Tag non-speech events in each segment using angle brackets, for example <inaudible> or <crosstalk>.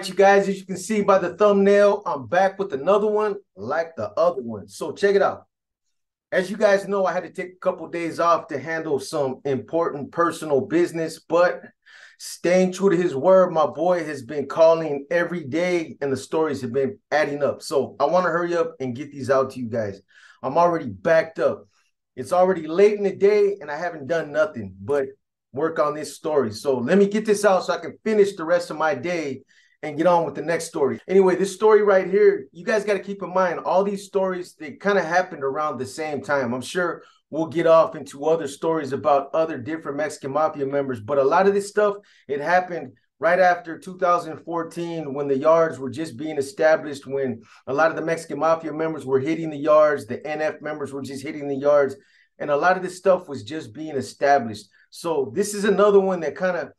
Right, you guys, as you can see by the thumbnail, I'm back with another one like the other one. So check it out. As you guys know, I had to take a couple days off to handle some important personal business, but staying true to his word, my boy has been calling every day and the stories have been adding up. So I want to hurry up and get these out to you guys. I'm already backed up. It's already late in the day and I haven't done nothing but work on this story. So let me get this out so I can finish the rest of my day and get on with the next story. Anyway, this story right here, you guys got to keep in mind all these stories they kind of happened around the same time. I'm sure we'll get off into other stories about other different Mexican mafia members, but a lot of this stuff it happened right after 2014 when the yards were just being established when a lot of the Mexican mafia members were hitting the yards, the NF members were just hitting the yards, and a lot of this stuff was just being established. So this is another one that kind of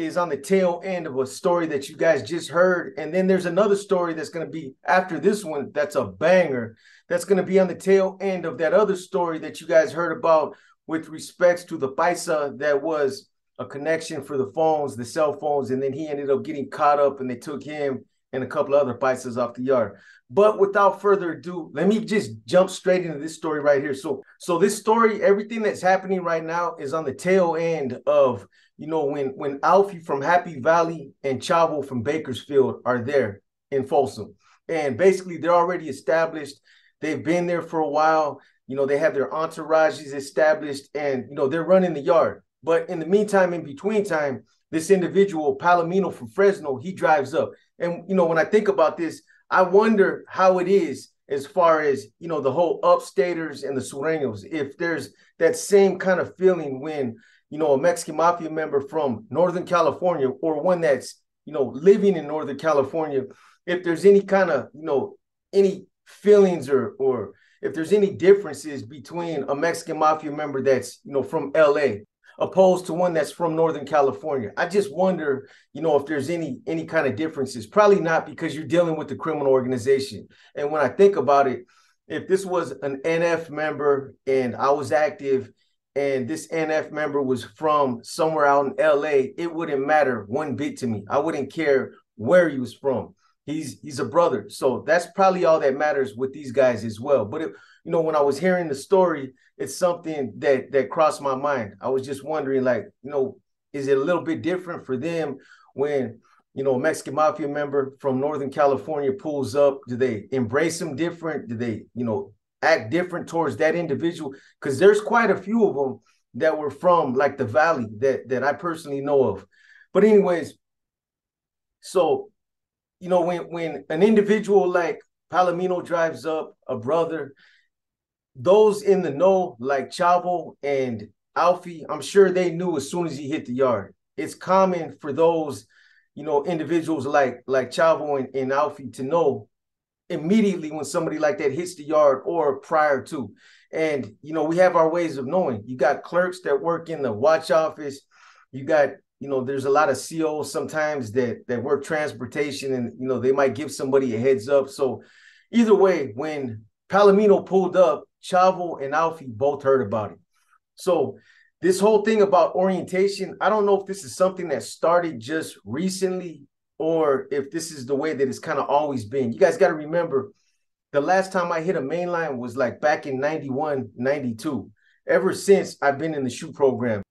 is on the tail end of a story that you guys just heard. And then there's another story that's going to be after this one that's a banger that's going to be on the tail end of that other story that you guys heard about with respects to the Paisa that was a connection for the phones, the cell phones, and then he ended up getting caught up and they took him and a couple other Paisas off the yard. But without further ado, let me just jump straight into this story right here. So, so this story, everything that's happening right now is on the tail end of you know, when when Alfie from Happy Valley and Chavo from Bakersfield are there in Folsom, and basically they're already established. They've been there for a while. You know, they have their entourages established, and you know they're running the yard. But in the meantime, in between time, this individual Palomino from Fresno, he drives up, and you know when I think about this, I wonder how it is as far as you know the whole upstaters and the sureños. If there's that same kind of feeling when you know, a Mexican mafia member from Northern California or one that's, you know, living in Northern California, if there's any kind of, you know, any feelings or or if there's any differences between a Mexican mafia member that's, you know, from LA opposed to one that's from Northern California. I just wonder, you know, if there's any any kind of differences. Probably not because you're dealing with the criminal organization. And when I think about it, if this was an NF member and I was active and this NF member was from somewhere out in LA, it wouldn't matter one bit to me. I wouldn't care where he was from. He's he's a brother. So that's probably all that matters with these guys as well. But it, you know, when I was hearing the story, it's something that that crossed my mind. I was just wondering, like, you know, is it a little bit different for them when you know a Mexican mafia member from Northern California pulls up? Do they embrace him different? Do they, you know, act different towards that individual because there's quite a few of them that were from like the valley that that I personally know of. But anyways, so you know when when an individual like Palomino drives up, a brother, those in the know like Chavo and Alfie, I'm sure they knew as soon as he hit the yard. It's common for those, you know, individuals like like Chavo and, and Alfie to know immediately when somebody like that hits the yard or prior to. And you know, we have our ways of knowing. You got clerks that work in the watch office. You got, you know, there's a lot of COs sometimes that that work transportation, and you know, they might give somebody a heads up. So either way, when Palomino pulled up, Chavo and Alfie both heard about it. So this whole thing about orientation, I don't know if this is something that started just recently or if this is the way that it's kind of always been. You guys got to remember the last time I hit a mainline was like back in 91, 92. Ever since I've been in the SHU program.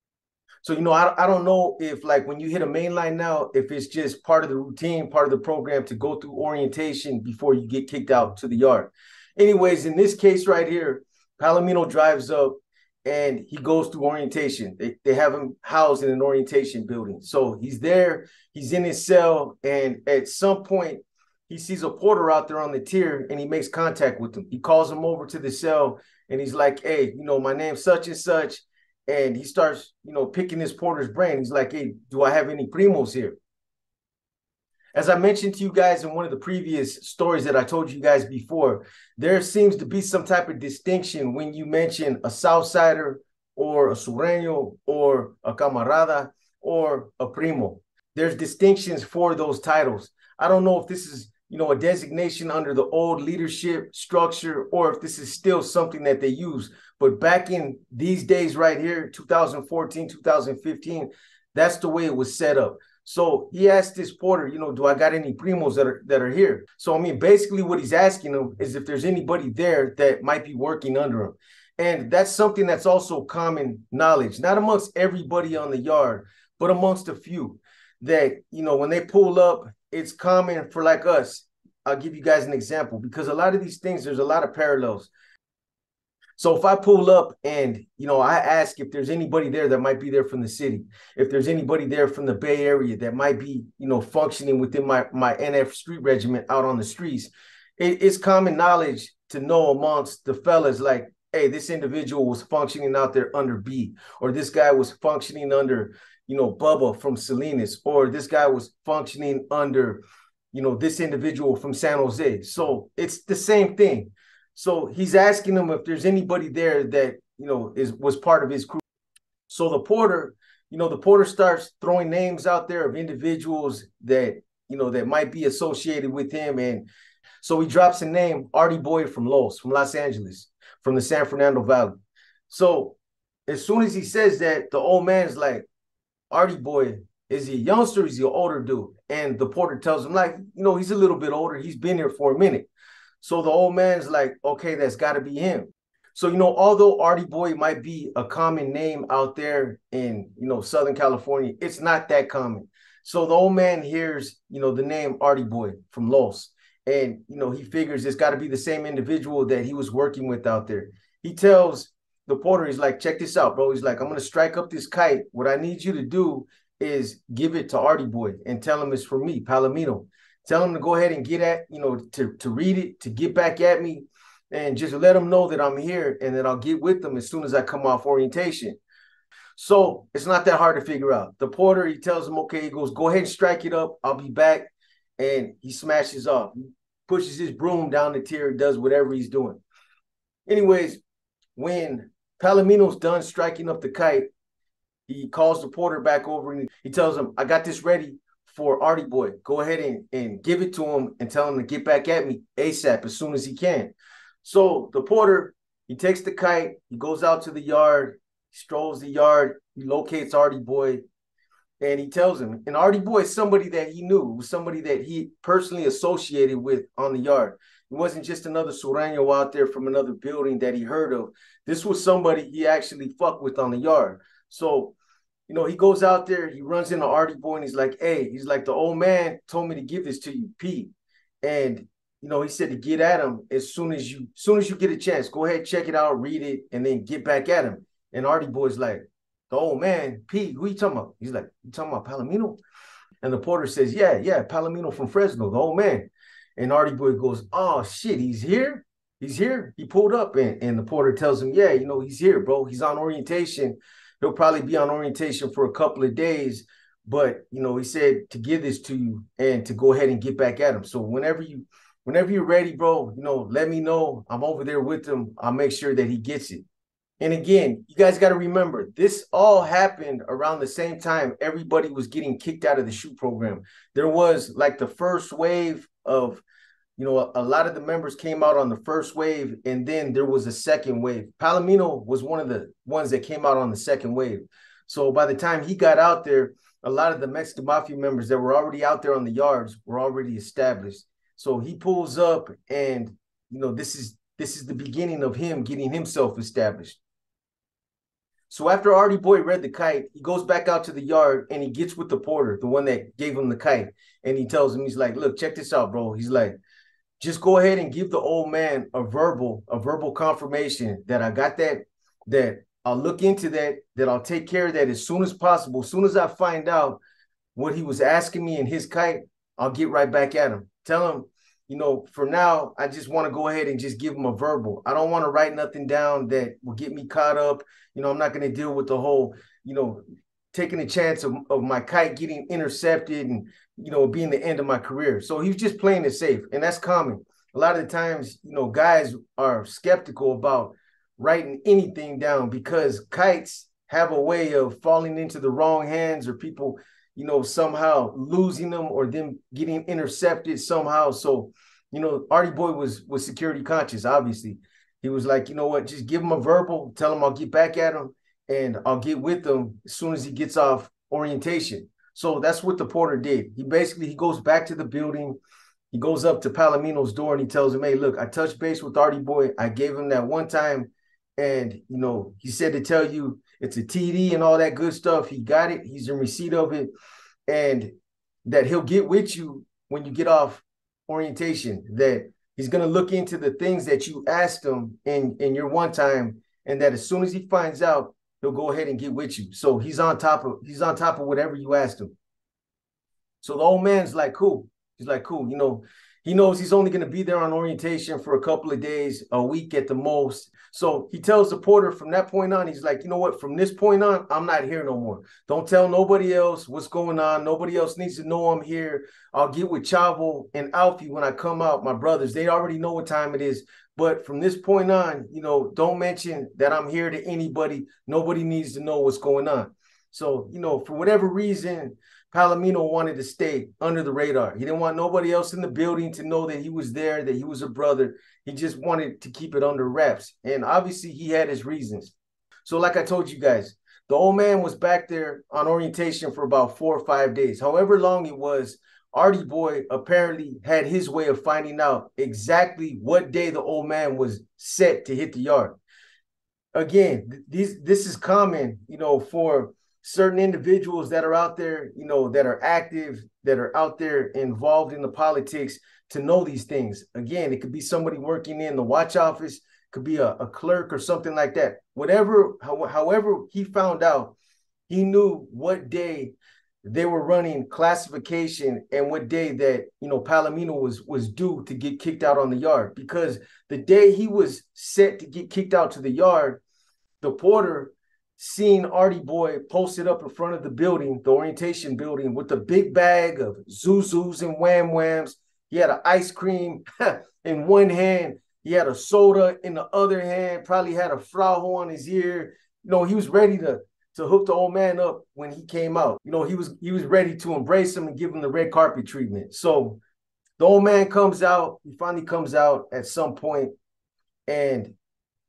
So, you know, I, I don't know if like when you hit a mainline now, if it's just part of the routine, part of the program to go through orientation before you get kicked out to the yard. Anyways, in this case right here, Palomino drives up and he goes through orientation. They, they have him housed in an orientation building. So he's there, he's in his cell, and at some point, he sees a porter out there on the tier and he makes contact with him. He calls him over to the cell and he's like, Hey, you know, my name's such and such. And he starts, you know, picking this porter's brain. He's like, Hey, do I have any primos here? As I mentioned to you guys in one of the previous stories that I told you guys before, there seems to be some type of distinction when you mention a Southsider or a Sureño or a Camarada or a Primo. There's distinctions for those titles. I don't know if this is, you know, a designation under the old leadership structure or if this is still something that they use. But back in these days right here, 2014, 2015, that's the way it was set up. So he asked this porter, you know, do I got any primos that are that are here? So I mean, basically what he's asking him is if there's anybody there that might be working under him. And that's something that's also common knowledge, not amongst everybody on the yard, but amongst a few that, you know, when they pull up, it's common for like us. I'll give you guys an example because a lot of these things, there's a lot of parallels. So if I pull up and you know I ask if there's anybody there that might be there from the city, if there's anybody there from the Bay Area that might be you know functioning within my my NF Street Regiment out on the streets, it, it's common knowledge to know amongst the fellas like, hey, this individual was functioning out there under B, or this guy was functioning under you know Bubba from Salinas, or this guy was functioning under you know this individual from San Jose. So it's the same thing so he's asking him if there's anybody there that you know is was part of his crew. So the porter, you know, the porter starts throwing names out there of individuals that you know that might be associated with him, and so he drops a name, Artie Boy from Los, from Los Angeles, from the San Fernando Valley. So as soon as he says that, the old man's like, Artie Boy, is he a youngster? Is he an older dude? And the porter tells him, like, you know, he's a little bit older. He's been here for a minute. So the old man's like, okay, that's got to be him. So, you know, although Artie Boy might be a common name out there in, you know, Southern California, it's not that common. So the old man hears, you know, the name Artie Boy from Los. And, you know, he figures it's got to be the same individual that he was working with out there. He tells the porter, he's like, check this out, bro. He's like, I'm going to strike up this kite. What I need you to do is give it to Artie Boy and tell him it's for me, Palomino tell them to go ahead and get at, you know, to, to read it, to get back at me, and just let them know that I'm here and that I'll get with them as soon as I come off orientation. So it's not that hard to figure out. The porter, he tells him, okay, he goes, go ahead and strike it up. I'll be back. And he smashes off, he pushes his broom down the tier, does whatever he's doing. Anyways, when Palomino's done striking up the kite, he calls the porter back over and he tells him, I got this ready for Artie Boy. Go ahead and, and give it to him and tell him to get back at me ASAP as soon as he can. So the porter, he takes the kite, he goes out to the yard, strolls the yard, he locates Artie Boy, and he tells him, and Artie Boy is somebody that he knew, was somebody that he personally associated with on the yard. It wasn't just another Sureño out there from another building that he heard of. This was somebody he actually fucked with on the yard. So you know, he goes out there, he runs into Artie Boy, and he's like, "Hey, he's like the old man told me to give this to you, Pete." And you know, he said to get at him as soon as you, soon as you get a chance, go ahead, check it out, read it, and then get back at him. And Artie Boy's like, "The old man, Pete, who you talking about?" He's like, "You talking about Palomino?" And the porter says, "Yeah, yeah, Palomino from Fresno, the old man." And Artie Boy goes, "Oh shit, he's here." He's here. He pulled up, and, and the porter tells him, "Yeah, you know, he's here, bro. He's on orientation he'll probably be on orientation for a couple of days. But you know, he said to give this to you and to go ahead and get back at him. So whenever you whenever you're ready, bro, you know, let me know. I'm over there with him. I'll make sure that he gets it. And again, you guys got to remember, this all happened around the same time everybody was getting kicked out of the SHU program. There was like the first wave of you know, a, lot of the members came out on the first wave, and then there was a second wave. Palomino was one of the ones that came out on the second wave. So by the time he got out there, a lot of the Mexican Mafia members that were already out there on the yards were already established. So he pulls up, and you know, this is this is the beginning of him getting himself established. So after Artie Boy read the kite, he goes back out to the yard and he gets with the porter, the one that gave him the kite, and he tells him, he's like, "Look, check this out, bro." He's like, just go ahead and give the old man a verbal, a verbal confirmation that I got that, that I'll look into that, that I'll take care of that as soon as possible. As soon as I find out what he was asking me in his kite, I'll get right back at him. Tell him, you know, for now, I just want to go ahead and just give him a verbal. I don't want to write nothing down that will get me caught up. You know, I'm not going to deal with the whole, you know, taking a chance of, of my kite getting intercepted and you know being the end of my career. So he was just playing it safe, and that's common. A lot of the times, you know, guys are skeptical about writing anything down because kites have a way of falling into the wrong hands or people, you know, somehow losing them or them getting intercepted somehow. So, you know, Artie Boy was was security conscious, obviously. He was like, you know what, just give him a verbal, tell him I'll get back at him and I'll get with him as soon as he gets off orientation. So that's what the porter did. He basically he goes back to the building. He goes up to Palomino's door and he tells him, "Hey, look, I touched base with Artie Boy. I gave him that one time, and you know he said to tell you it's a TD and all that good stuff. He got it. He's in receipt of it, and that he'll get with you when you get off orientation. That he's gonna look into the things that you asked him in in your one time, and that as soon as he finds out, he'll go ahead and get with you. So he's on top of he's on top of whatever you asked him. So the old man's like, cool. He's like, cool. You know, he knows he's only going to be there on orientation for a couple of days, a week at the most. So he tells the porter from that point on, he's like, you know what? From this point on, I'm not here no more. Don't tell nobody else what's going on. Nobody else needs to know I'm here. I'll get with Chavo and Alfie when I come out, my brothers. They already know what time it is. But from this point on, you know, don't mention that I'm here to anybody. Nobody needs to know what's going on. So, you know, for whatever reason, Palomino wanted to stay under the radar. He didn't want nobody else in the building to know that he was there, that he was a brother. He just wanted to keep it under wraps. And obviously, he had his reasons. So, like I told you guys, the old man was back there on orientation for about four or five days. However long it was, Artie Boy apparently had his way of finding out exactly what day the old man was set to hit the yard. Again, these this is common, you know, for certain individuals that are out there, you know, that are active, that are out there involved in the politics to know these things. Again, it could be somebody working in the watch office, could be a, a clerk or something like that. Whatever, how, however, he found out, he knew what day they were running classification and what day that you know Palomino was was due to get kicked out on the yard because the day he was set to get kicked out to the yard, the porter seen Artie Boy posted up in front of the building, the orientation building, with a big bag of Zuzus and Wham Whams. He had an ice cream <laughs> in one hand. He had a soda in the other hand. Probably had a frau on his ear. You know, he was ready to to hook the old man up when he came out. You know, he was he was ready to embrace him and give him the red carpet treatment. So the old man comes out. He finally comes out at some point, and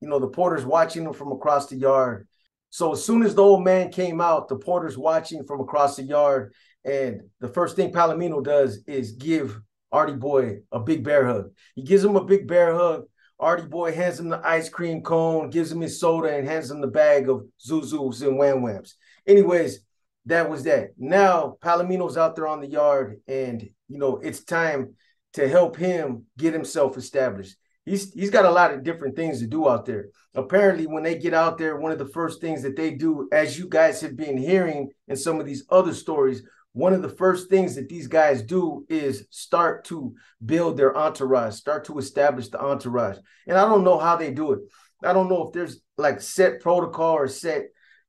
you know the porter's watching him from across the yard so as soon as the old man came out, the porter's watching from across the yard. And the first thing Palomino does is give Artie Boy a big bear hug. He gives him a big bear hug. Artie Boy hands him the ice cream cone, gives him his soda, and hands him the bag of Zuzus and Wham Whams. Anyways, that was that. Now Palomino's out there on the yard, and you know it's time to help him get himself established he's he's got a lot of different things to do out there. Apparently, when they get out there, one of the first things that they do, as you guys have been hearing in some of these other stories, one of the first things that these guys do is start to build their entourage, start to establish the entourage. And I don't know how they do it. I don't know if there's like set protocol or set,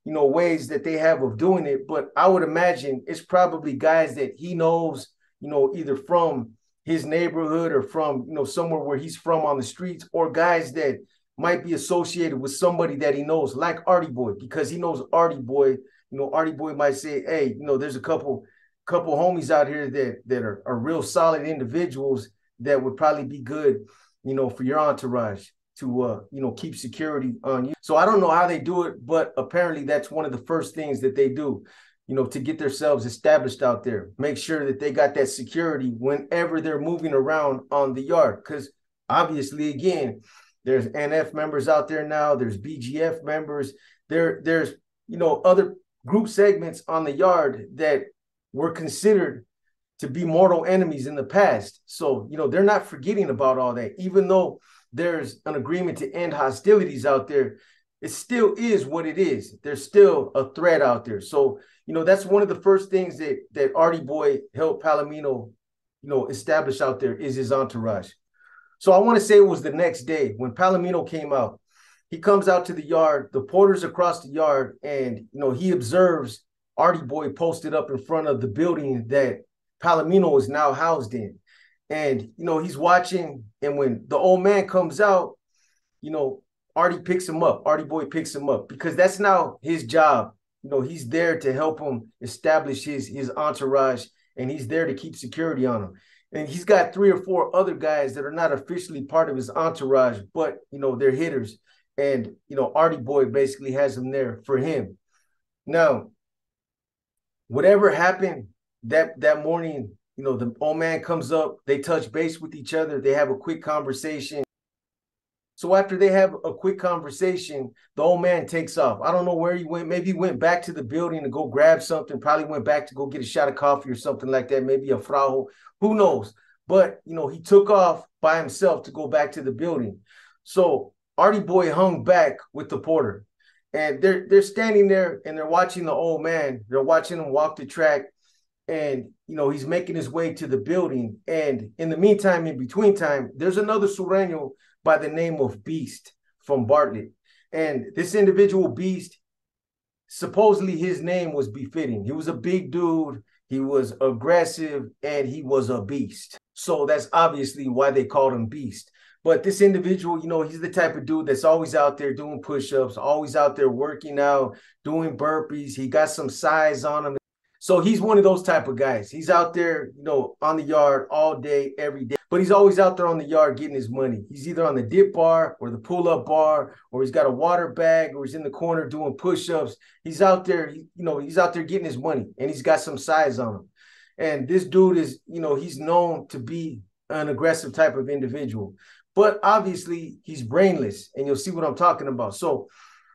you know, ways that they have of doing it, but I would imagine it's probably guys that he knows, you know, either from his neighborhood or from you know somewhere where he's from on the streets or guys that might be associated with somebody that he knows like Artie Boy because he knows Artie Boy you know Artie Boy might say hey you know there's a couple couple homies out here that that are, are real solid individuals that would probably be good you know for your entourage to uh you know keep security on you so I don't know how they do it but apparently that's one of the first things that they do you know, to get themselves established out there. Make sure that they got that security whenever they're moving around on the yard. Because obviously, again, there's NF members out there now. There's BGF members. There, there's you know other group segments on the yard that were considered to be mortal enemies in the past. So you know they're not forgetting about all that, even though there's an agreement to end hostilities out there. It still is what it is. There's still a threat out there. So you know, that's one of the first things that that Artie Boy helped Palomino, you know, establish out there is his entourage. So I want to say it was the next day when Palomino came out. He comes out to the yard, the porter's across the yard, and you know, he observes Artie Boy posted up in front of the building that Palomino is now housed in. And you know, he's watching, and when the old man comes out, you know, Artie picks him up. Artie Boy picks him up because that's now his job you know, he's there to help him establish his his entourage, and he's there to keep security on him. And he's got three or four other guys that are not officially part of his entourage, but you know they're hitters. And you know, Artie Boy basically has them there for him. Now, whatever happened that that morning, you know, the old man comes up, they touch base with each other, they have a quick conversation. So after they have a quick conversation, the old man takes off. I don't know where he went. Maybe he went back to the building to go grab something. Probably went back to go get a shot of coffee or something like that. Maybe a frau. Who knows? But you know, he took off by himself to go back to the building. So Artie Boy hung back with the porter. And they're they're standing there and they're watching the old man. They're watching him walk the track. And you know, he's making his way to the building. And in the meantime, in between time, there's another Sureño by the name of Beast from Bartlett. And this individual Beast, supposedly his name was befitting. He was a big dude, he was aggressive, and he was a beast. So that's obviously why they called him Beast. But this individual, you know, he's the type of dude that's always out there doing push-ups, always out there working out, doing burpees. He got some size on him. So he's one of those type of guys. He's out there, you know, on the yard all day, every day. But he's always out there on the yard getting his money. He's either on the dip bar or the pull-up bar, or he's got a water bag, or he's in the corner doing push-ups. He's out there, you know, he's out there getting his money, and he's got some size on him. And this dude is, you know, he's known to be an aggressive type of individual. But obviously, he's brainless, and you'll see what I'm talking about. So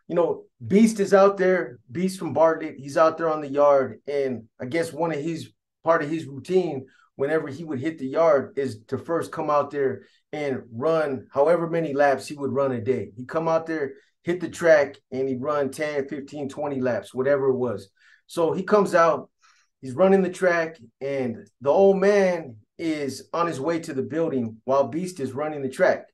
you know, Beast is out there, Beast from Bartlett, he's out there on the yard. And I guess one of his part of his routine, whenever he would hit the yard, is to first come out there and run however many laps he would run a day. He'd come out there, hit the track, and he'd run 10, 15, 20 laps, whatever it was. So he comes out, he's running the track, and the old man is on his way to the building while Beast is running the track.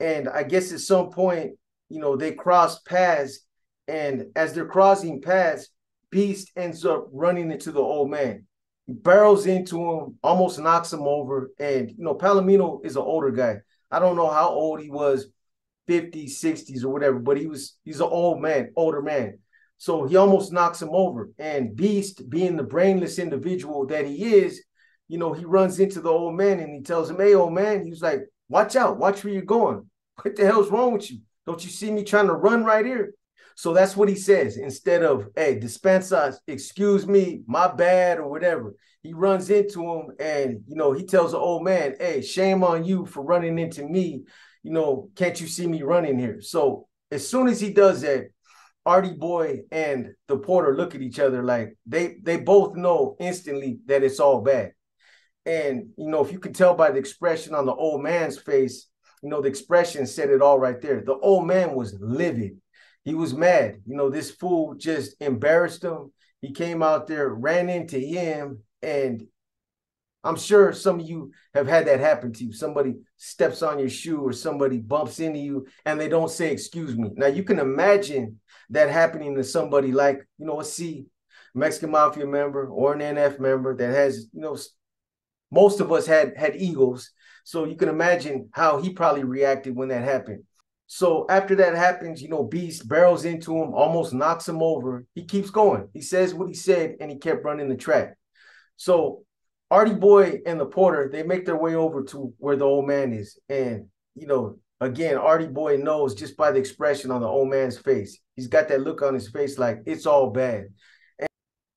And I guess at some point, you know, they cross paths. And as they're crossing paths, Beast ends up running into the old man. He barrels into him, almost knocks him over. And, you know, Palomino is an older guy. I don't know how old he was, 50s, 60s, or whatever, but he was, he's an old man, older man. So he almost knocks him over. And Beast, being the brainless individual that he is, you know, he runs into the old man and he tells him, Hey, old man, he's like, Watch out, watch where you're going. What the hell's wrong with you? Don't you see me trying to run right here? So that's what he says. Instead of, hey, dispensa, excuse me, my bad, or whatever. He runs into him and, you know, he tells the old man, hey, shame on you for running into me. You know, can't you see me running here? So as soon as he does that, Artie Boy and the porter look at each other like they they both know instantly that it's all bad. And you know, if you can tell by the expression on the old man's face, you know, the expression said it all right there. The old man was livid. He was mad. You know, this fool just embarrassed him. He came out there, ran into him, and I'm sure some of you have had that happen to you. Somebody steps on your shoe or somebody bumps into you and they don't say, excuse me. Now you can imagine that happening to somebody like, you know, a C Mexican mafia member or an NF member that has, you know, most of us had had egos so you can imagine how he probably reacted when that happened. So after that happens, you know, Beast barrels into him, almost knocks him over. He keeps going. He says what he said, and he kept running the track. So Artie Boy and the porter, they make their way over to where the old man is. And, you know, again, Artie Boy knows just by the expression on the old man's face. He's got that look on his face like it's all bad. And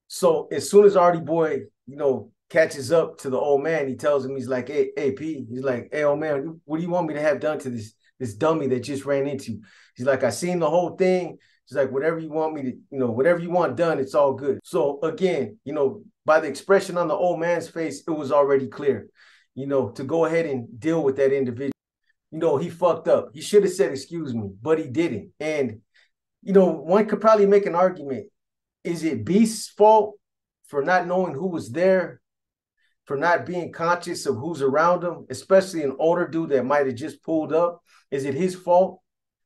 so as soon as Artie Boy, you know, catches up to the old man. He tells him, he's like, hey, hey, P, he's like, hey, old man, what do you want me to have done to this this dummy that just ran into you? He's like, I seen the whole thing. He's like, whatever you want me to, you know, whatever you want done, it's all good. So again, you know, by the expression on the old man's face, it was already clear, you know, to go ahead and deal with that individual. You know, he fucked up. He should have said, excuse me, but he didn't. And, you know, one could probably make an argument. Is it Beast's fault for not knowing who was there for not being conscious of who's around him, especially an older dude that might have just pulled up? Is it his fault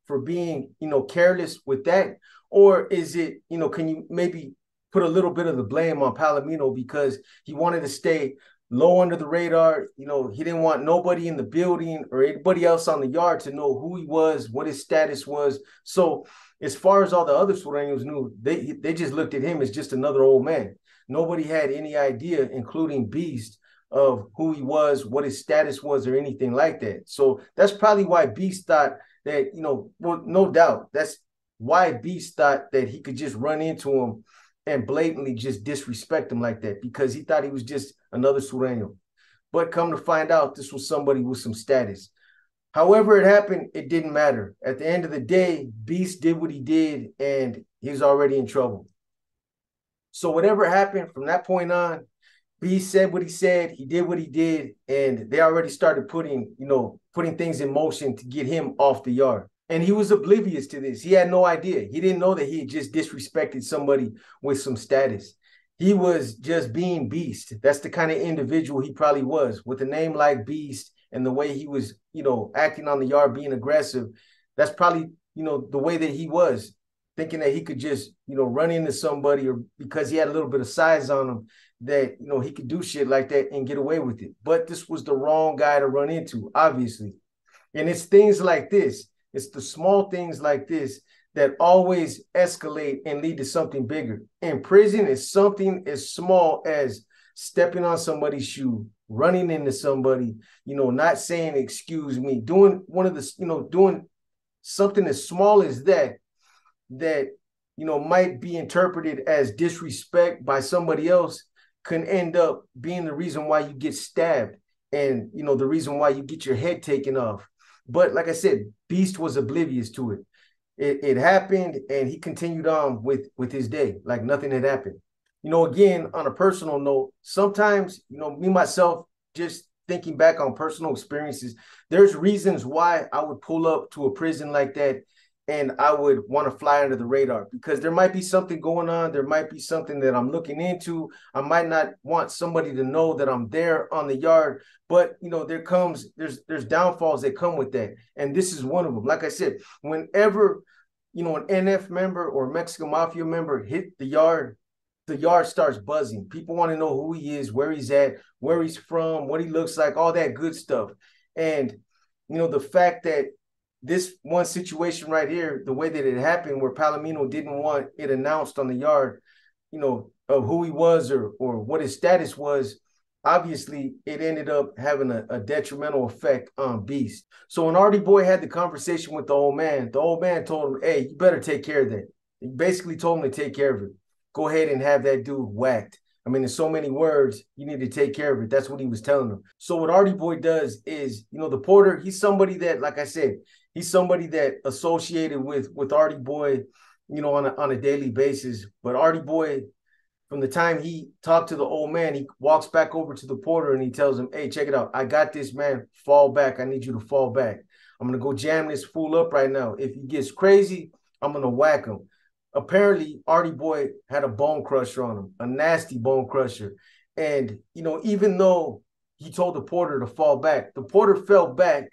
for being, you know, careless with that? Or is it, you know, can you maybe put a little bit of the blame on Palomino because he wanted to stay low under the radar. You know, he didn't want nobody in the building or anybody else on the yard to know who he was, what his status was. So, as far as all the other Sureños knew, they they just looked at him as just another old man. Nobody had any idea, including Beast, of who he was, what his status was, or anything like that. So that's probably why Beast thought that, you know, well, no doubt, that's why Beast thought that he could just run into him and blatantly just disrespect him like that because he thought he was just another Sureño. But come to find out, this was somebody with some status. However, it happened, it didn't matter. At the end of the day, Beast did what he did, and he's already in trouble. So, whatever happened from that point on, Beast said what he said, he did what he did, and they already started putting, you know, putting things in motion to get him off the yard. And he was oblivious to this. He had no idea. He didn't know that he had just disrespected somebody with some status. He was just being Beast. That's the kind of individual he probably was. With a name like Beast and the way he was, you know, acting on the yard, being aggressive, that's probably, you know, the way that he was, thinking that he could just, you know, run into somebody or because he had a little bit of size on him, that, you know, he could do shit like that and get away with it. But this was the wrong guy to run into, obviously. And it's things like this it's the small things like this that always escalate and lead to something bigger. In prison, it's something as small as stepping on somebody's shoe, running into somebody, you know, not saying excuse me, doing one of the, you know, doing something as small as that, that, you know, might be interpreted as disrespect by somebody else can end up being the reason why you get stabbed and, you know, the reason why you get your head taken off but like I said, Beast was oblivious to it. It, it happened and he continued on with with his day like nothing had happened. You know, again, on a personal note, sometimes, you know, me myself just thinking back on personal experiences, there's reasons why I would pull up to a prison like that and I would want to fly under the radar because there might be something going on. There might be something that I'm looking into. I might not want somebody to know that I'm there on the yard, but you know, there comes there's there's downfalls that come with that, and this is one of them. Like I said, whenever you know an NF member or Mexican Mafia member hit the yard, the yard starts buzzing. People want to know who he is, where he's at, where he's from, what he looks like, all that good stuff, and you know the fact that this one situation right here, the way that it happened, where Palomino didn't want it announced on the yard, you know, of who he was or or what his status was, obviously it ended up having a, a, detrimental effect on Beast. So when Artie Boy had the conversation with the old man, the old man told him, "Hey, you better take care of that." He basically told him to take care of it. Go ahead and have that dude whacked. I mean, in so many words, you need to take care of it. That's what he was telling him. So what Artie Boy does is, you know, the porter, he's somebody that, like I said, he's somebody that associated with with Artie Boy, you know, on a, on a daily basis. But Artie Boy, from the time he talked to the old man, he walks back over to the porter and he tells him, "Hey, check it out. I got this man. Fall back. I need you to fall back. I'm gonna go jam this fool up right now. If he gets crazy, I'm gonna whack him." Apparently, Artie Boy had a bone crusher on him, a nasty bone crusher. And you know, even though he told the porter to fall back, the porter fell back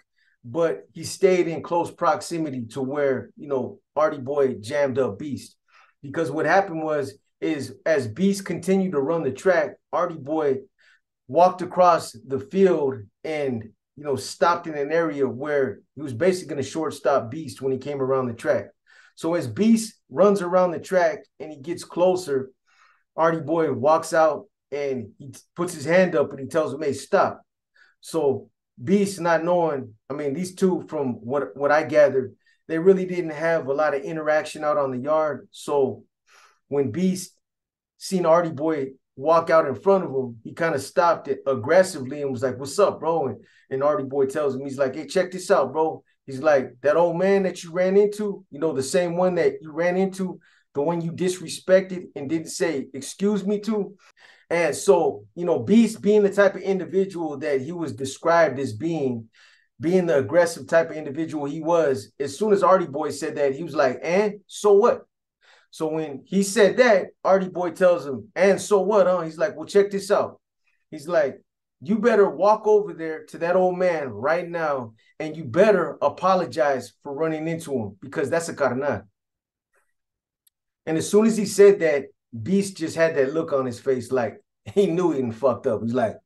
but he stayed in close proximity to where you know Artie Boy jammed up Beast. Because what happened was is as Beast continued to run the track, Artie Boy walked across the field and you know stopped in an area where he was basically going to shortstop Beast when he came around the track. So as Beast runs around the track and he gets closer, Artie Boy walks out and he puts his hand up and he tells him, "Hey, stop." So Beast not knowing, I mean, these two from what what I gathered, they really didn't have a lot of interaction out on the yard. So when Beast seen Artie Boy walk out in front of him, he kind of stopped it aggressively and was like, What's up, bro? And, and Artie Boy tells him, he's like, Hey, check this out, bro. He's like, that old man that you ran into, you know, the same one that you ran into, the one you disrespected and didn't say, excuse me to. And so, you know, Beast being the type of individual that he was described as being, being the aggressive type of individual he was, as soon as Artie Boy said that, he was like, and so what? So when he said that, Artie Boy tells him, and so what? Huh? He's like, well, check this out. He's like, you better walk over there to that old man right now and you better apologize for running into him because that's a carnal. And as soon as he said that, Beast just had that look on his face like he knew he done fucked up. He's like,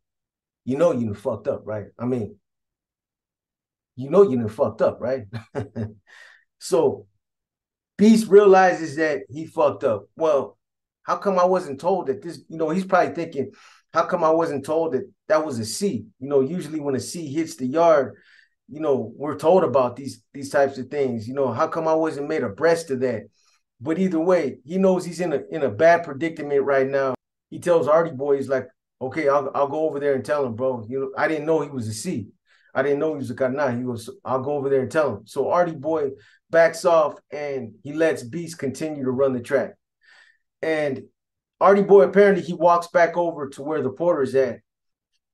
you know you done fucked up, right? I mean, you know you done fucked up, right? <laughs> so Beast realizes that he fucked up. Well, how come I wasn't told that this, you know, he's probably thinking, how come I wasn't told that that was a C? You know, usually when a C hits the yard, you know, we're told about these these types of things. You know, how come I wasn't made abreast of that? But either way, he knows he's in a in a bad predicament right now. He tells Artie Boy, he's like, okay, I'll I'll go over there and tell him, bro. You know, I didn't know he was a C. I didn't know he was a Karna. He goes, I'll go over there and tell him. So Artie Boy backs off and he lets Beast continue to run the track. And Artie Boy apparently he walks back over to where the porter's at,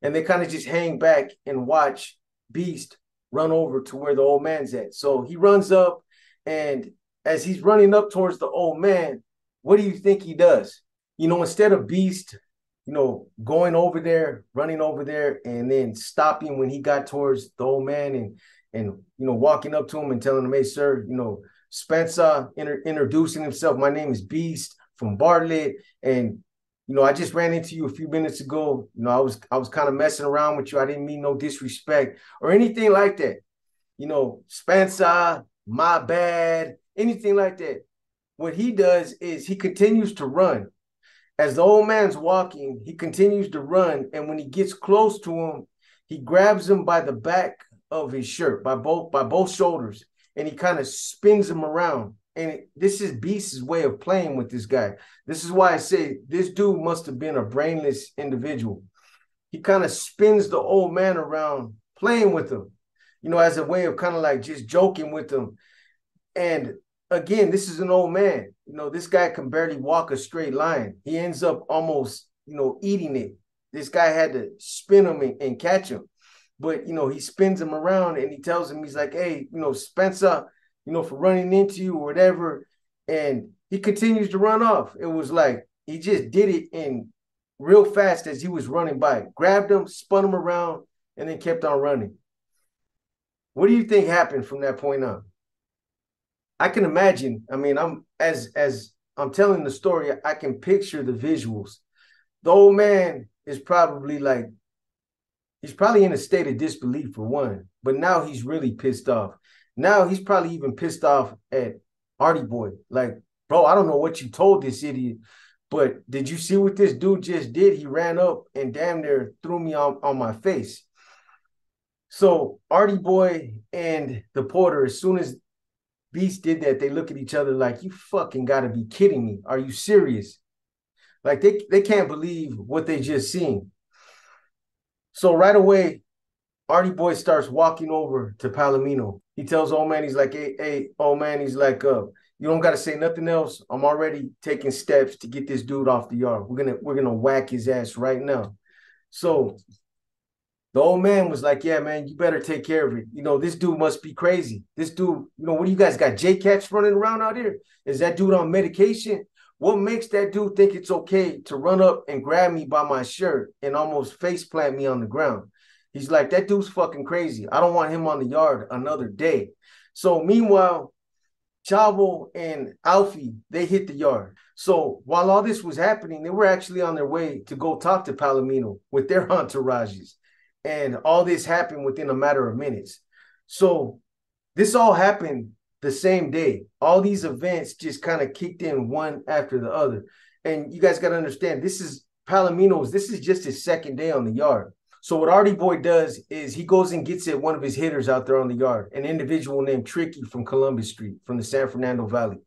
and they kind of just hang back and watch Beast run over to where the old man's at. So he runs up, and as he's running up towards the old man, what do you think he does? You know, instead of Beast, you know, going over there, running over there, and then stopping when he got towards the old man and and you know walking up to him and telling him, "Hey, sir, you know, Spencer inter- introducing himself. My name is Beast from Bartlett, and you know, I just ran into you a few minutes ago. You know, I was I was kind of messing around with you. I didn't mean no disrespect or anything like that. You know, Spencer, my bad, anything like that. What he does is he continues to run. As the old man's walking, he continues to run, and when he gets close to him, he grabs him by the back of his shirt, by both by both shoulders, and he kind of spins him around and this is Beast's way of playing with this guy. This is why I say this dude must have been a brainless individual. He kind of spins the old man around, playing with him, you know, as a way of kind of like just joking with him. And again, this is an old man. You know, this guy can barely walk a straight line. He ends up almost, you know, eating it. This guy had to spin him and, and catch him. But, you know, he spins him around and he tells him, he's like, hey, you know, Spencer, you know, for running into you or whatever. And he continues to run off. It was like he just did it in real fast as he was running by. Grabbed him, spun him around, and then kept on running. What do you think happened from that point on? I can imagine. I mean, I'm as as I'm telling the story, I can picture the visuals. The old man is probably like he's probably in a state of disbelief for one, but now he's really pissed off. Now he's probably even pissed off at Artie Boy. Like, bro, I don't know what you told this idiot, but did you see what this dude just did? He ran up and damn near threw me on, on my face. So Artie Boy and the porter, as soon as Beast did that, they look at each other like, you fucking gotta be kidding me. Are you serious? Like they, they can't believe what they just seen. So right away, Artie Boy starts walking over to Palomino. He tells old man, he's like, hey, hey, old man, he's like, uh, you don't gotta say nothing else. I'm already taking steps to get this dude off the yard. We're gonna we're gonna whack his ass right now. So the old man was like, Yeah, man, you better take care of it. You know, this dude must be crazy. This dude, you know, what do you guys got? J Cats running around out here? Is that dude on medication? What makes that dude think it's okay to run up and grab me by my shirt and almost face plant me on the ground? He's like, that dude's fucking crazy. I don't want him on the yard another day. So meanwhile, Chavo and Alfie, they hit the yard. So while all this was happening, they were actually on their way to go talk to Palomino with their <laughs> entourages. And all this happened within a matter of minutes. So this all happened the same day. All these events just kind of kicked in one after the other. And you guys got to understand, this is Palomino's, this is just his second day on the yard. So what Artie Boy does is he goes and gets at one of his hitters out there on the yard, an individual named Tricky from Columbus Street, from the San Fernando Valley.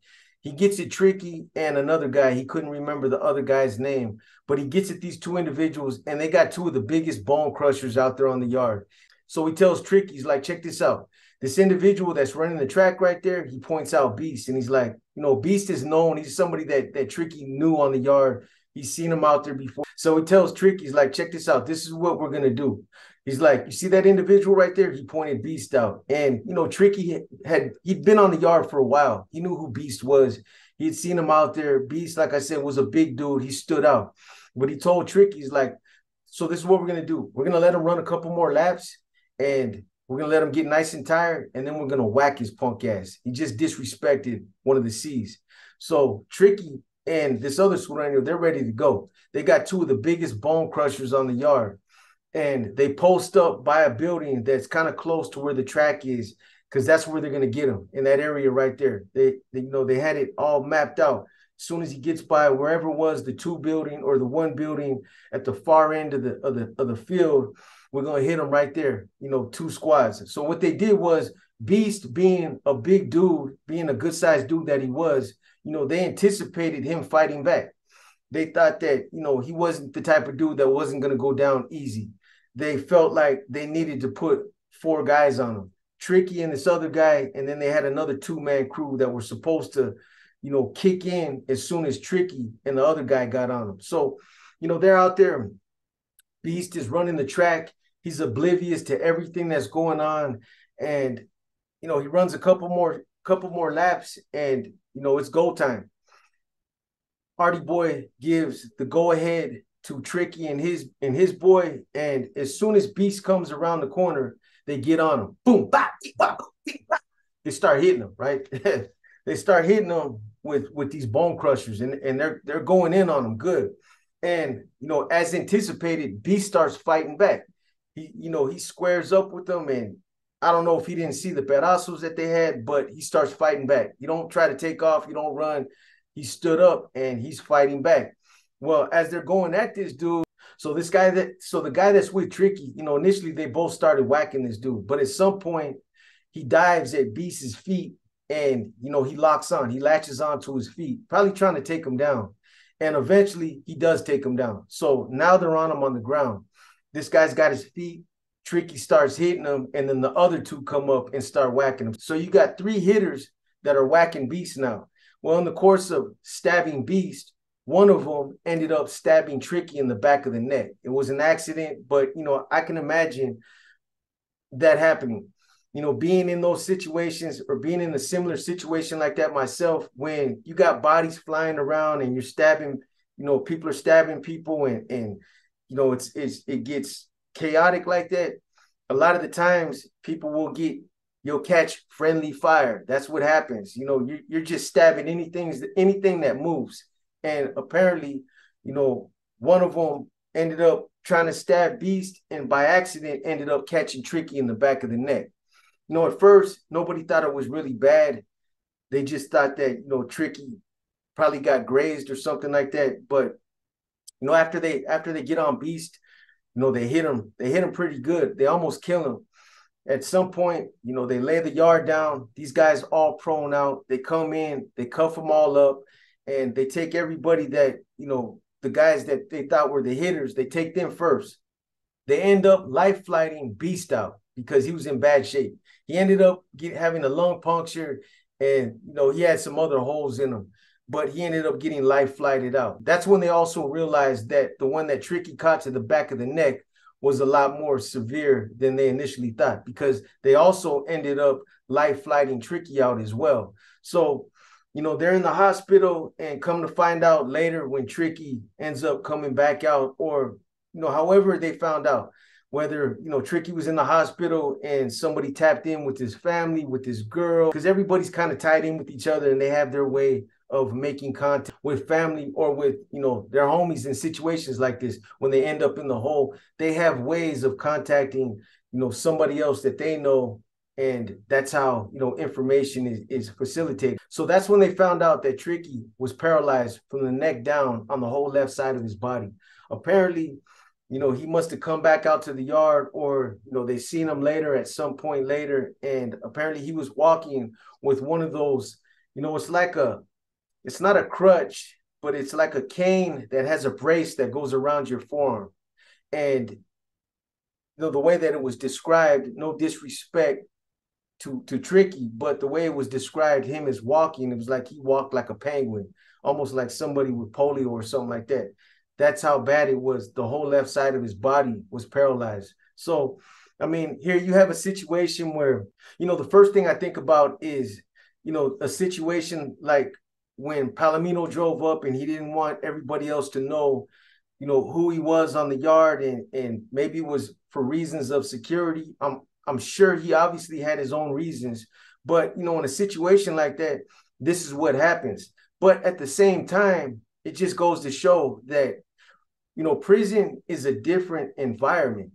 He gets it Tricky and another guy. He couldn't remember the other guy's name, but he gets at these two individuals, and they got two of the biggest bone crushers out there on the yard. So he tells Tricky, he's like, check this out. This individual that's running the track right there, he points out Beast, and he's like, you know, Beast is known. He's somebody that that Tricky knew on the yard He's seen him out there before. So he tells Trick, he's like, check this out. This is what we're gonna do. He's like, you see that individual right there? He pointed Beast out. And you know, Tricky had he'd been on the yard for a while. He knew who Beast was. He had seen him out there. Beast, like I said, was a big dude. He stood out. But he told Tricky, he's like, so this is what we're gonna do. We're gonna let him run a couple more laps and we're gonna let him get nice and tired, and then we're gonna whack his punk ass. He just disrespected one of the C's. So Tricky and this other Sureño, they're ready to go. They got two of the biggest bone crushers on the yard. And they post up by a building that's kind of close to where the track is, because that's where they're gonna get him in that area right there. They, they, you know, they had it all mapped out. As soon as he gets by wherever was the two building or the one building at the far end of the of the of the field, we're gonna hit him right there. You know, two squads. So what they did was Beast being a big dude, being a good sized dude that he was, you know, they anticipated him fighting back. They thought that, you know, he wasn't the type of dude that wasn't going to go down easy. They felt like they needed to put four guys on them. Tricky and this other guy. And then they had another two man crew that were supposed to, you know, kick in as soon as Tricky and the other guy got on them. So, you know, they're out there. Beast is running the track. He's oblivious to everything that's going on. And, you know, he runs a couple more couple more laps and you know it's go time. Hardy Boy gives the go ahead to Tricky and his and his boy. And as soon as Beast comes around the corner, they get on him. Boom, bah, bah, bah. they start hitting him, right? <laughs> they start hitting him with with these bone crushers, and, and they're they're going in on him good. And you know, as anticipated, Beast starts fighting back. He, you know, he squares up with them, and I don't know if he didn't see the pedazos that they had, but he starts fighting back. You don't try to take off, you don't run. He stood up and he's fighting back. Well, as they're going at this dude, so this guy that so the guy that's with Tricky, you know, initially they both started whacking this dude, but at some point he dives at Beast's feet and you know he locks on, he latches on to his feet, probably trying to take him down. And eventually he does take him down. So now they're on him on the ground. This guy's got his feet. Tricky starts hitting him, and then the other two come up and start whacking him. So you got three hitters that are whacking Beast now. Well, in the course of stabbing Beast, one of them ended up stabbing Tricky in the back of the neck. It was an accident, but you know, I can imagine that happening. You know, being in those situations or being in a similar situation like that myself, when you got bodies flying around and you're stabbing, you know, people are stabbing people and and you know, it's it's it gets chaotic like that. A lot of the times people will get you'll catch friendly fire. That's what happens. You know, you, you're just stabbing anything anything that moves and apparently, you know, one of them ended up trying to stab Beast and by accident ended up catching Tricky in the back of the neck. You know, at first, nobody thought it was really bad. They just thought that, you know, Tricky probably got grazed or something like that. But, you know, after they after they get on Beast, you know, they hit him, they hit him pretty good. They almost kill him. At some point, you know, they lay the yard down. These guys all prone out. They come in, they cuff them all up and they take everybody that you know the guys that they thought were the hitters they take them first. They end up life flighting beast out because he was in bad shape. He ended up get, having a lung puncture and you know he had some other holes in him but he ended up getting life flighted out. That's when they also realized that the one that tricky caught to the back of the neck was a lot more severe than they initially thought because they also ended up life flighting tricky out as well. So you know, they're in the hospital and come to find out later when Tricky ends up coming back out, or, you know, however they found out, whether, you know, Tricky was in the hospital and somebody tapped in with his family, with his girl, because everybody's kind of tied in with each other and they have their way of making contact with family or with you know their homies in situations like this when they end up in the hole. They have ways of contacting you know somebody else that they know and that's how you know information is, is facilitated. So that's when they found out that tricky was paralyzed from the neck down on the whole left side of his body. Apparently you know he must have come back out to the yard or you know they seen him later at some point later. And apparently he was walking with one of those you know it's like a it's not a crutch but it's like a cane that has a brace that goes around your forearm. And you know the way that it was described no disrespect to to Tricky, but the way it was described, him as walking, it was like he walked like a penguin, almost like somebody with polio or something like that. That's how bad it was. The whole left side of his body was paralyzed. So, I mean, here you have a situation where, you know, the first thing I think about is, you know, a situation like when Palomino drove up and he didn't want everybody else to know, you know, who he was on the yard and and maybe it was for reasons of security. I'm I'm sure he obviously had his own reasons, but you know, in a situation like that, this is what happens. But at the same time, it just goes to show that you know, prison is a different environment.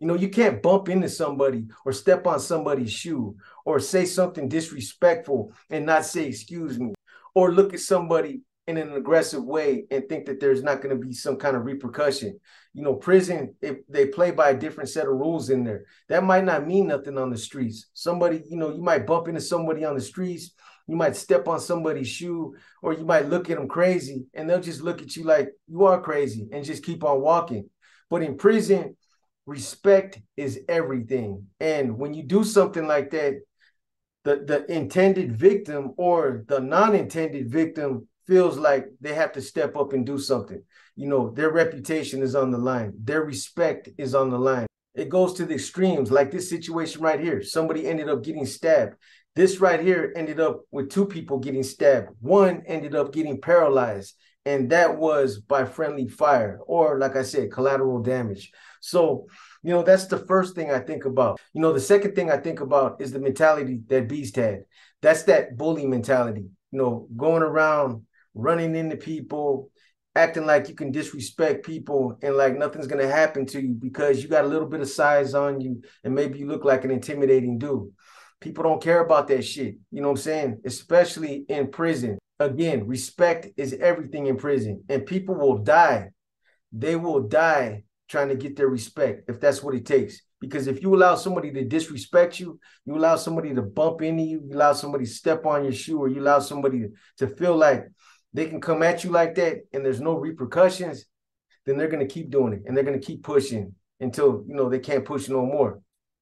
You know, you can't bump into somebody or step on somebody's shoe or say something disrespectful and not say excuse me or look at somebody in an aggressive way and think that there's not going to be some kind of repercussion. You know, prison, if they play by a different set of rules in there, that might not mean nothing on the streets. Somebody, you know, you might bump into somebody on the streets, you might step on somebody's shoe, or you might look at them crazy and they'll just look at you like you are crazy and just keep on walking. But in prison, respect is everything. And when you do something like that, the, the intended victim or the non-intended victim feels like they have to step up and do something. You know, their reputation is on the line, their respect is on the line. It goes to the extremes, like this situation right here. Somebody ended up getting stabbed. This right here ended up with two people getting stabbed. One ended up getting paralyzed, and that was by friendly fire, or like I said, collateral damage. So, you know, that's the first thing I think about. You know, the second thing I think about is the mentality that Beast had. That's that bully mentality, you know, going around running into people, acting like you can disrespect people and like nothing's gonna happen to you because you got a little bit of size on you and maybe you look like an intimidating dude. People don't care about that shit. You know what I'm saying? Especially in prison. Again, respect is everything in prison, and people will die. They will die trying to get their respect if that's what it takes. Because if you allow somebody to disrespect you, you allow somebody to bump into you, you allow somebody to step on your shoe, or you allow somebody to, feel like they can come at you like that and there's no repercussions, then they're going to keep doing it and they're going to keep pushing until, you know, they can't push no more.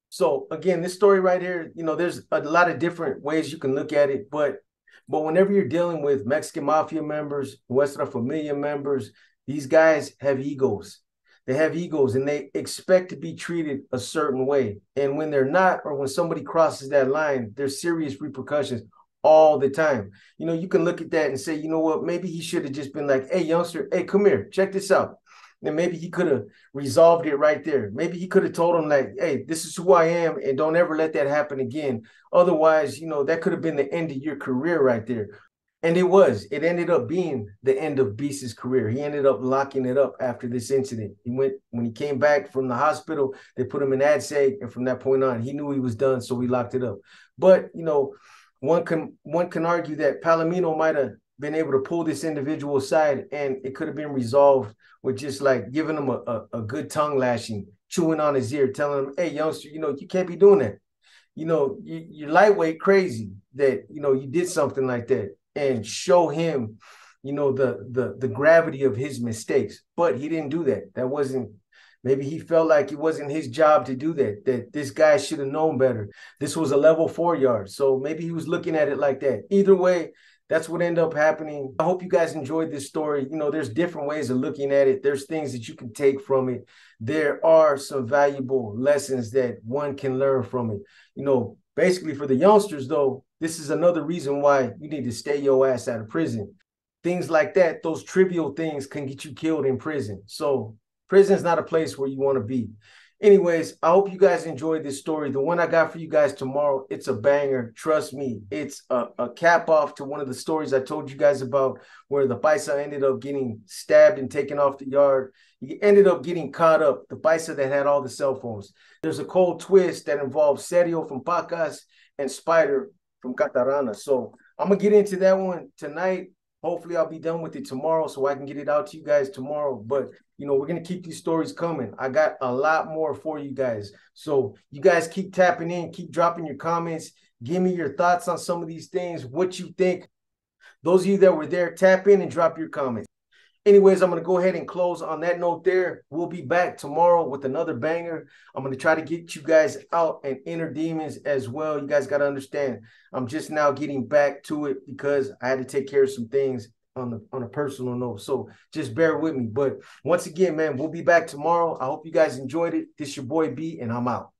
So again, this story right here, you know, there's a lot of different ways you can look at it, but but whenever you're dealing with Mexican mafia members, Nuestra Familia members, these guys have egos. They have egos and they expect to be treated a certain way. And when they're not, or when somebody crosses that line, there's serious repercussions all the time. You know, you can look at that and say, you know what, maybe he should have just been like, hey, youngster, hey, come here, check this out. And maybe he could have resolved it right there. Maybe he could have told him, like, hey, this is who I am, and don't ever let that happen again. Otherwise, you know, that could have been the end of your career right there. And it was. It ended up being the end of Beast's career. He ended up locking it up after this incident. He went when he came back from the hospital, they put him in ADSEG, and from that point on, he knew he was done, so he locked it up. But you know, one can one can argue that Palomino might have been able to pull this individual aside and it could have been resolved with just like giving him a, a, a, good tongue lashing, chewing on his ear, telling him, hey, youngster, you know, you can't be doing that. You know, you, you're lightweight crazy that, you know, you did something like that and show him, you know, the the the gravity of his mistakes. But he didn't do that. That wasn't Maybe he felt like it wasn't his job to do that, that this guy should have known better. This was a level four yard. So maybe he was looking at it like that. Either way, that's what ended up happening. I hope you guys enjoyed this story. You know, there's different ways of looking at it. There's things that you can take from it. There are some valuable lessons that one can learn from it. You know, basically for the youngsters though, this is another reason why you need to stay your ass out of prison. Things like that, those trivial things can get you killed in prison. So Prison is not a place where you want to be. Anyways, I hope you guys enjoyed this story. The one I got for you guys tomorrow, it's a banger. Trust me, it's a, a cap off to one of the stories I told you guys about where the Paisa ended up getting stabbed and taken off the yard. He ended up getting caught up, the Paisa that had all the cell phones. There's a cold twist that involves Serio from Pacas and Spider from Catarana. So I'm going to get into that one tonight. Hopefully, I'll be done with it tomorrow so I can get it out to you guys tomorrow. But, you know, we're going to keep these stories coming. I got a lot more for you guys. So, you guys keep tapping in, keep dropping your comments. Give me your thoughts on some of these things, what you think. Those of you that were there, tap in and drop your comments. Anyways, I'm going to go ahead and close on that note there. We'll be back tomorrow with another banger. I'm going to try to get you guys out and inner demons as well. You guys got to understand, I'm just now getting back to it because I had to take care of some things on the on a personal note. So just bear with me. But once again, man, we'll be back tomorrow. I hope you guys enjoyed it. This your boy B, and I'm out.